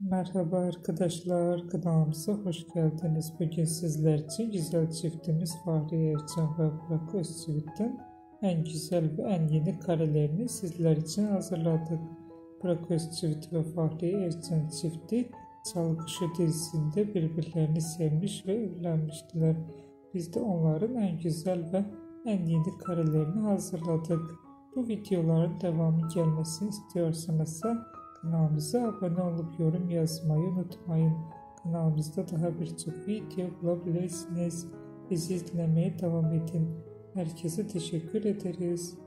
Merhaba arkadaşlar, kanalımıza hoş geldiniz. Bugün sizler için güzel çiftimiz Fahriye Ercan ve Burak Özçivit'ten en güzel ve en yeni karelerini sizler için hazırladık. Burak Özçivit ve Fahriye Ercan çifti Çalgışı dizisinde birbirlerini sevmiş ve evlenmiştiler. Biz de onların en güzel ve en yeni karelerini hazırladık. Bu videoların devamı gelmesini istiyorsanız kanalımıza abone olup yorum yazmayı unutmayın. Kanalımızda daha birçok video bulabilirsiniz. Bizi izlemeye devam edin. Herkese teşekkür ederiz.